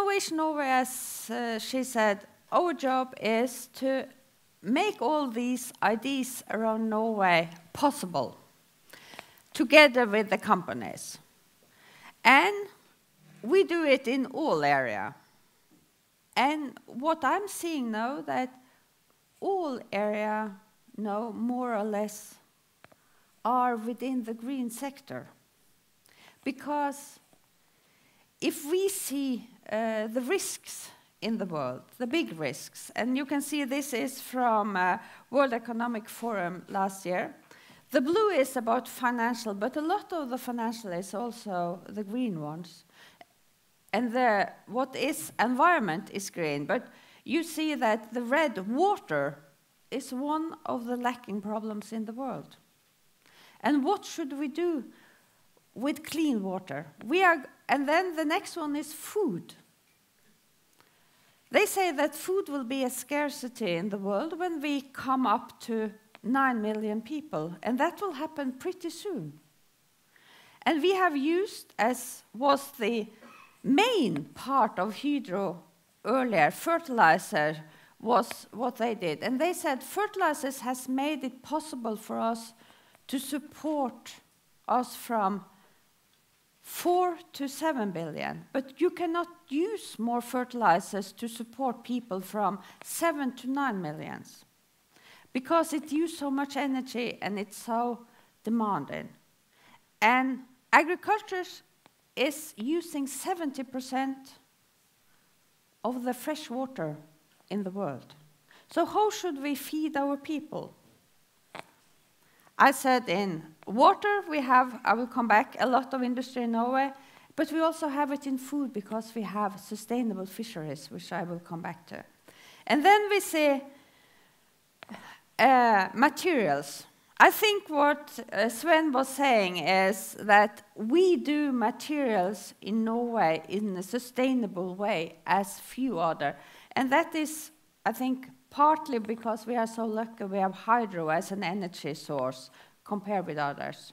Innovation Norway, as uh, she said, our job is to make all these ideas around Norway possible together with the companies. And we do it in all areas. And what I'm seeing now that all area now more or less are within the green sector. Because if we see uh, the risks in the world, the big risks, and you can see this is from uh, World Economic Forum last year. The blue is about financial, but a lot of the financial is also the green ones. And the, what is environment is green, but you see that the red water is one of the lacking problems in the world. And what should we do with clean water? We are, and then the next one is food. They say that food will be a scarcity in the world when we come up to 9 million people, and that will happen pretty soon. And we have used, as was the main part of Hydro earlier, fertilizer was what they did. And they said fertilizers has made it possible for us to support us from 4 to 7 billion. But you cannot use more fertilizers to support people from 7 to 9 millions because it uses so much energy and it's so demanding. And agriculture is using 70% of the fresh water in the world. So how should we feed our people? I said in water we have, I will come back, a lot of industry in Norway, but we also have it in food because we have sustainable fisheries, which I will come back to. And then we see uh, materials. I think what uh, Sven was saying is that we do materials in Norway in a sustainable way as few other. And that is, I think, partly because we are so lucky we have hydro as an energy source compared with others.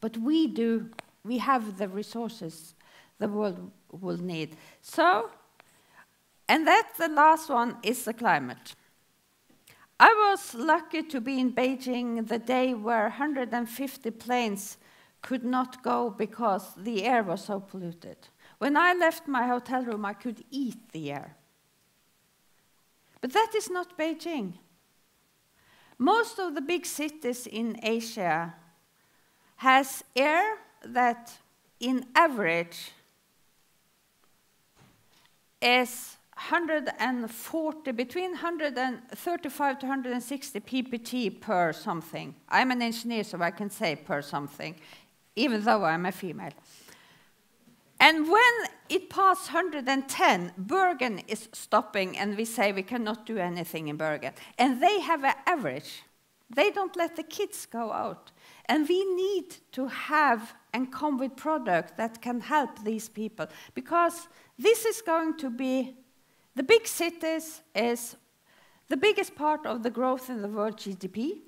But we do, we have the resources the world will need. So, and that's the last one is the climate. I was lucky to be in Beijing the day where 150 planes could not go because the air was so polluted. When I left my hotel room, I could eat the air. But that is not Beijing. Most of the big cities in Asia has air that in average is 140, between 135 to 160 ppt per something. I'm an engineer, so I can say per something, even though I'm a female. And when it passes 110, Bergen is stopping, and we say we cannot do anything in Bergen. And they have an average. They don't let the kids go out. And we need to have and come with products that can help these people, because this is going to be the big cities is the biggest part of the growth in the world GDP.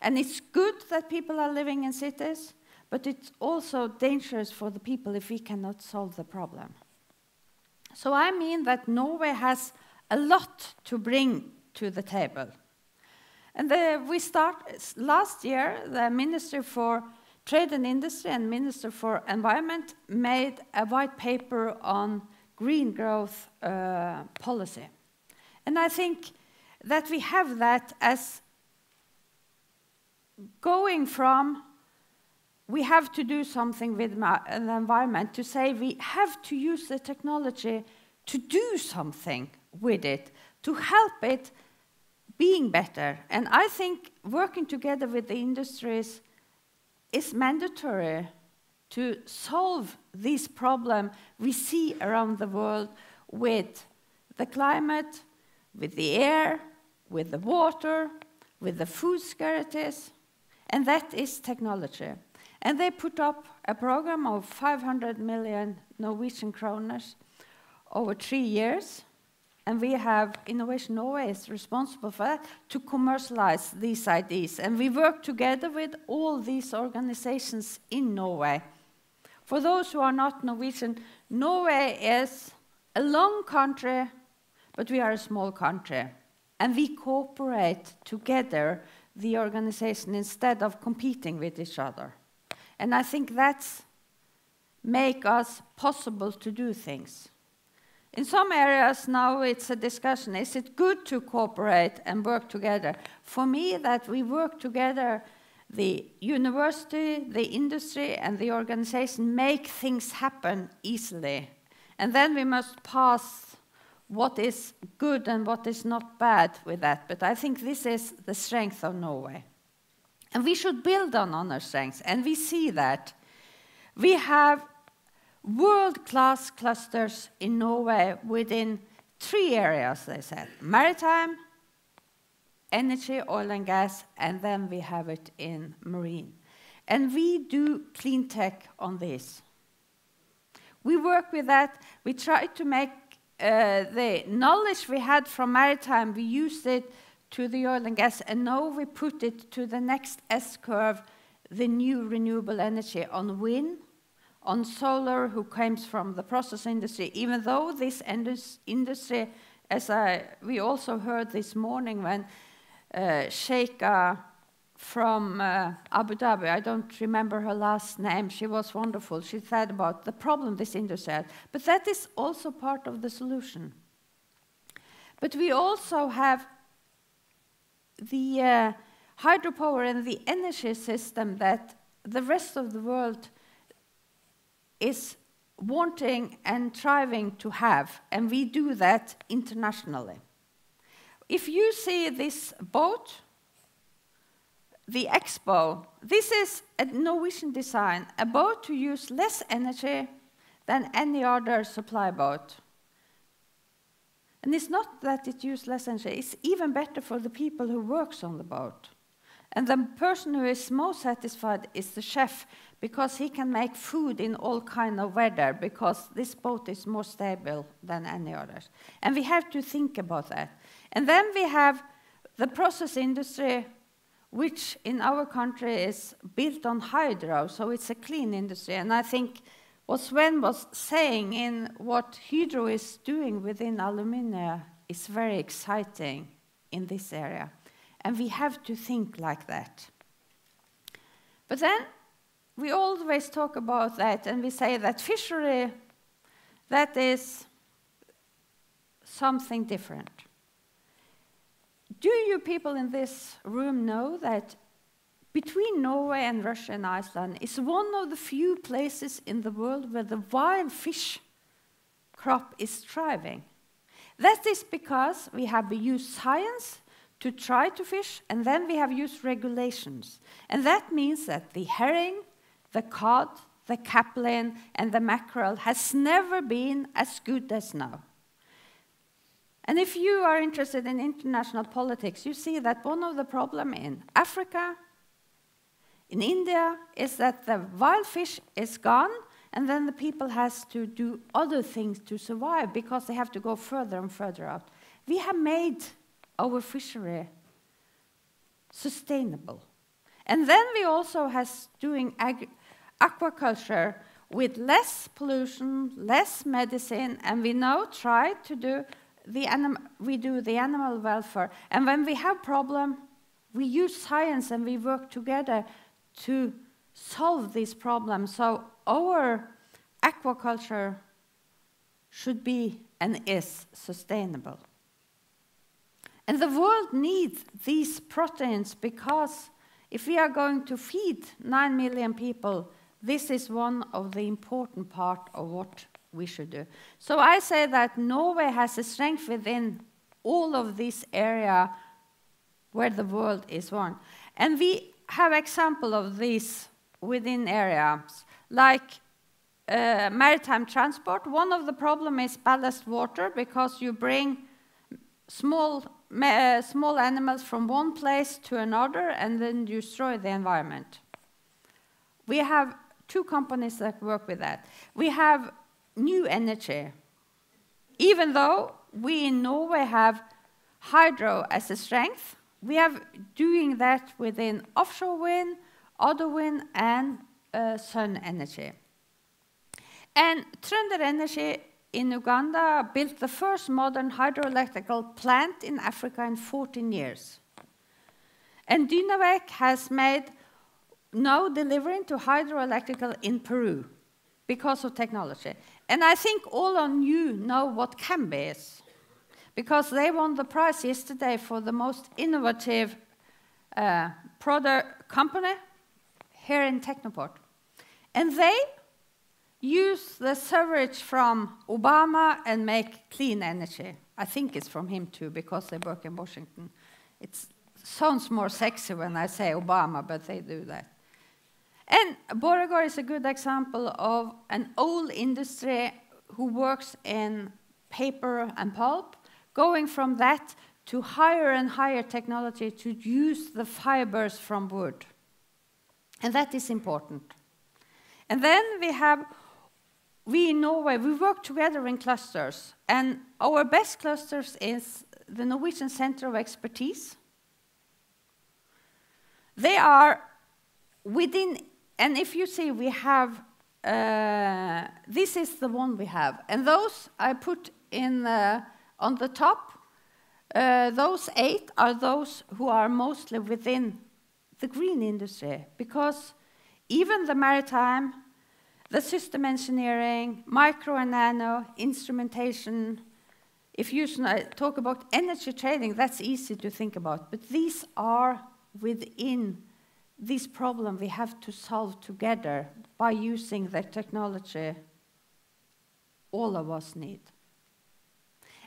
And it's good that people are living in cities, but it's also dangerous for the people if we cannot solve the problem. So I mean that Norway has a lot to bring to the table. And the, we start last year, the Minister for Trade and Industry and Minister for Environment made a white paper on green growth uh, policy. And I think that we have that as going from we have to do something with the environment to say we have to use the technology to do something with it, to help it being better. And I think working together with the industries is mandatory to solve this problem we see around the world with the climate, with the air, with the water, with the food scarcities, and that is technology. And they put up a program of 500 million Norwegian kroners over three years. And we have Innovation Norway is responsible for that, to commercialize these ideas. And we work together with all these organizations in Norway. For those who are not Norwegian, Norway is a long country, but we are a small country. And we cooperate together, the organization, instead of competing with each other. And I think that's make us possible to do things. In some areas now it's a discussion, is it good to cooperate and work together? For me, that we work together, the university, the industry, and the organization make things happen easily. And then we must pass what is good and what is not bad with that. But I think this is the strength of Norway. And we should build on our strengths, and we see that. We have world-class clusters in Norway within three areas, they said. Maritime, energy, oil and gas, and then we have it in marine. And we do clean tech on this. We work with that. We try to make uh, the knowledge we had from maritime, we used it to the oil and gas, and now we put it to the next S-curve, the new renewable energy on wind, on solar, who comes from the process industry, even though this industry, as I, we also heard this morning when uh, Sheikha from uh, Abu Dhabi, I don't remember her last name, she was wonderful. She said about the problem this industry had. But that is also part of the solution. But we also have the uh, hydropower and the energy system that the rest of the world is wanting and striving to have, and we do that internationally. If you see this boat, the X-Bow, this is a Norwegian design, a boat to use less energy than any other supply boat. And it's not that it uses less energy, it's even better for the people who works on the boat. And the person who is most satisfied is the chef, because he can make food in all kind of weather, because this boat is more stable than any others. And we have to think about that. And then we have the process industry, which in our country is built on hydro, so it's a clean industry. And I think what Sven was saying in what Hydro is doing within aluminium is very exciting in this area. And we have to think like that. But then we always talk about that and we say that fishery, that is something different. Do you people in this room know that between Norway and Russia and Iceland is one of the few places in the world where the wild fish crop is thriving? That is because we have used science to try to fish, and then we have used regulations. And that means that the herring, the cod, the capelin, and the mackerel has never been as good as now. And if you are interested in international politics, you see that one of the problems in Africa, in India, is that the wild fish is gone, and then the people has to do other things to survive because they have to go further and further out. We have made our fishery sustainable. And then we also has doing aquaculture with less pollution, less medicine, and we now try to do the we do the animal welfare. And when we have problem, we use science and we work together to solve these problems. So our aquaculture should be and is sustainable. And the world needs these proteins because if we are going to feed 9 million people, this is one of the important part of what we should do. So I say that Norway has a strength within all of this area where the world is one. And we have example of this within areas, like uh, maritime transport. One of the problem is ballast water, because you bring small, uh, small animals from one place to another, and then destroy the environment. We have two companies that work with that. We have new energy. Even though we in Norway have hydro as a strength, we are doing that within offshore wind, other wind, and uh, sun energy. And Trønder Energy in Uganda built the first modern hydroelectrical plant in Africa in 14 years. And Dynavec has made now delivering to hydroelectrical in Peru because of technology. And I think all of you know what Cambi is, because they won the prize yesterday for the most innovative uh, product company here in Technoport. And they use the surge from Obama and make clean energy. I think it's from him too, because they work in Washington. It sounds more sexy when I say Obama, but they do that. And Borregaard is a good example of an old industry who works in paper and pulp, going from that to higher and higher technology to use the fibers from wood. And that is important. And then we have, we in Norway, we work together in clusters. And our best clusters is the Norwegian Center of Expertise. They are within and if you see, we have, uh, this is the one we have. And those I put in uh, on the top. Uh, those eight are those who are mostly within the green industry, because even the maritime, the system engineering, micro and nano, instrumentation, if you talk about energy trading, that's easy to think about, but these are within this problem we have to solve together by using the technology all of us need.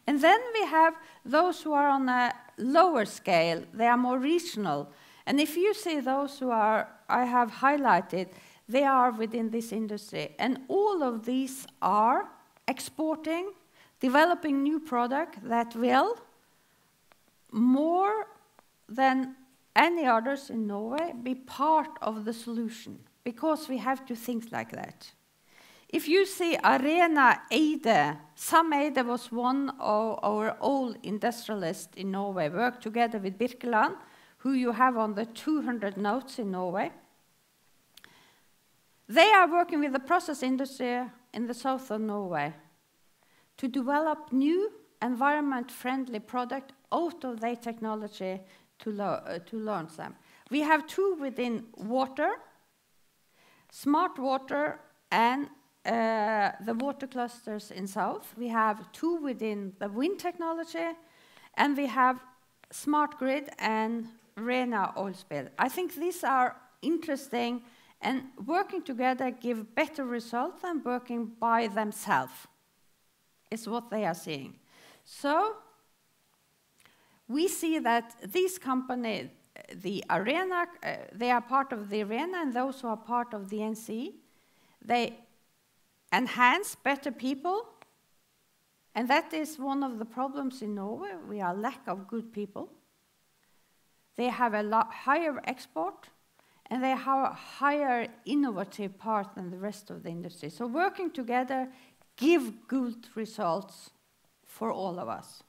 And then we have those who are on a lower scale, they are more regional. And if you see those who are, I have highlighted, they are within this industry. And all of these are exporting, developing new product that will more than any others in Norway be part of the solution because we have to think like that. If you see Arena Eyde, Sam Eyde was one of our old industrialists in Norway, worked together with Birkeland, who you have on the 200 notes in Norway. They are working with the process industry in the south of Norway to develop new environment-friendly product out of their technology to, uh, to launch them. We have two within water, smart water and uh, the water clusters in south. We have two within the wind technology, and we have smart grid and RENA oil spill. I think these are interesting, and working together give better results than working by themselves, is what they are seeing. So we see that these companies, the arena, uh, they are part of the arena, and those who are part of the NC, they enhance better people, and that is one of the problems in Norway. We are lack of good people. They have a lot higher export, and they have a higher innovative part than the rest of the industry. So working together give good results for all of us.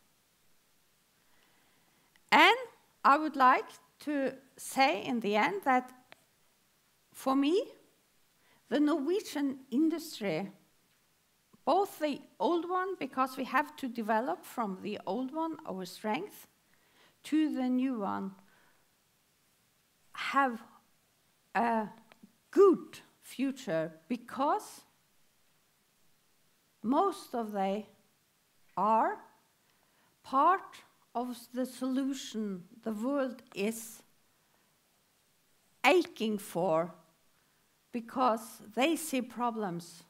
And I would like to say in the end that for me, the Norwegian industry, both the old one, because we have to develop from the old one our strength, to the new one, have a good future because most of they are part of the solution the world is aching for because they see problems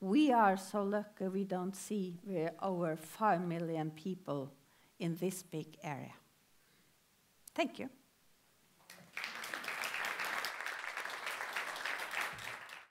we are so lucky we don't see we're over 5 million people in this big area. Thank you.